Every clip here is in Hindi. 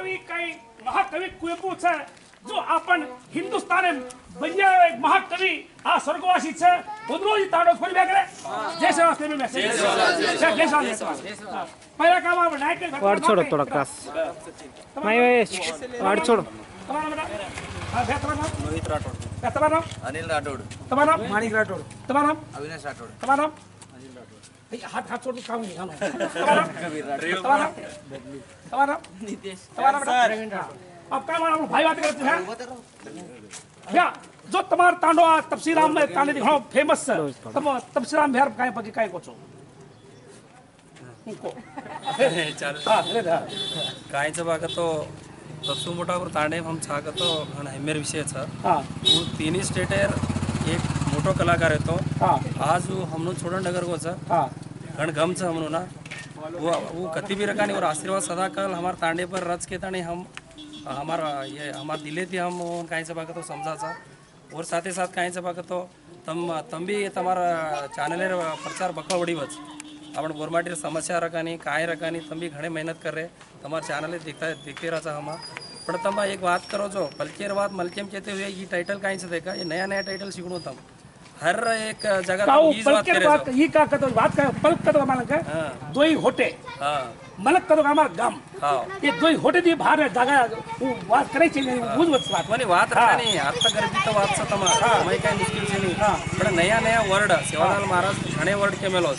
कवि काही महाकवी कुवेपू जो अपन हिंदुस्तान बनिया एक महाकवि आ स्वर्गवासी छे बुद्रो जी ताड़ो फुल बैग रे जय सेवा से में जय सेवा जय सेवा पहला काम आप नाइट के वाड़ थोड़ा क्लास मैं ये वाड़ छोड़ो तुम्हारा बेटा हाँ बेहतर नाम मोहित राठौड़. तुम्हारा नाम अनिल राठौड़. तुम्हारा नाम माणिक राठौड़. तुम्हारा नाम अविनाश राठौड़. तुम्हारा नाम हाथ हाथ छोड़ काम नहीं काम नितेश अब काम हम भाई बात करते हैं भैया जो तुम्हारा तांडो तपसीराम में तांडे दिखाओ फ़ेमस तुम तपसीराम बिहार काय पकी काय कोचो काय बाग तो तपसू मोटावर तांडे हम छाक तो हेमेर विषय छ तीन स्टेटेर एक मोटो कलाकार येतो आज हमनो छोडण डगरगोचा कारण गमच हमनो ना. वो वो कति भी रखा नहीं और आशीर्वाद सदा कल हमारे तांडे पर रच के ताने हम हमारा ये हमारे दिले थे हम कहीं सभा का तो समझा सा और साथ ही साथ कहीं सभा का तो तम तम भी तुम्हारा चैनल प्रचार बकड़ वड़ी बच. अपन बोरमाटी समस्या कहीं रखा नहीं तम भी घने मेहनत कर रहे तुम्हारा चैनल दिखता दिखते रहा हमारा पर तम एक बात करो जो पलकेर बात मलकेम कहते हुए ये टाइटल कहीं से देखा? ये नया नया टाइटल सीखो तम. हर एक जगह काऊ तो पलक के बात तो- ये का कतो बात का पलक कतो मालक का? हाँ। दो ही होटे। हाँ। मलक कतो का हमारा गम। हाँ। ये दो ही होटे दी बाहर जगह वो बात करे चाहिए मुझ बात। बात माने बात रहा नहीं आता गर्भी तो बात सतम मैं कहीं मुश्किल से नहीं। बड़ा नया नया वर्ड सेवालाल महाराज घणे वर्ड के मेलो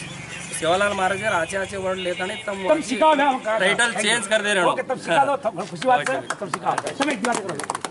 सेवालाल महाराज आचे आचे वर्ड लेता नहीं तब तब सिखाओ ना टाइटल चेंज कर दे रहे हो ओके तब सिखा दो खुशी बात है तब सिखाओ समय की बात करो.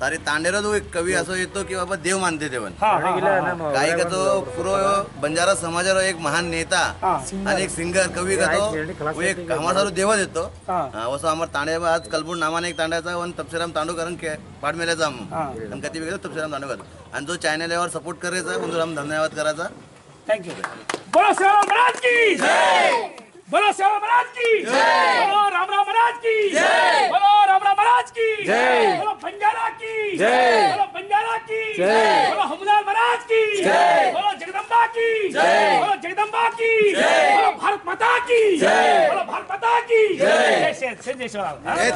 सारे तांडेरा जो एक कवी असो येतो की बाबा देव मानते देवन काही का तो पुरो बंजारा समाजाला एक महान नेता आणि एक सिंगर कवी का तो एक हमासारो देव देतो असं आम्हा तांडे आज कलबुड नामाने एक तांड्याचा वन तपशीराम तांडू करून पाठ मेल्याचा आम्ही कधी वेगळं तपशीराम तांडू करतो आणि जो चॅनलवर सपोर्ट करायचा बंधुराम धन्यवाद करायचा. थँक्यू की राम राम की राम राम की जय। बोलो बंजारा की। जय। बोलो हमलाल महाराज की। जय। बोलो जगदम्बा की। जय। बोलो जगदम्बा की। जय। बोलो भारत माता की। जय। बोलो भारत माता की। जय। जय श्री जय श्री राम। जय।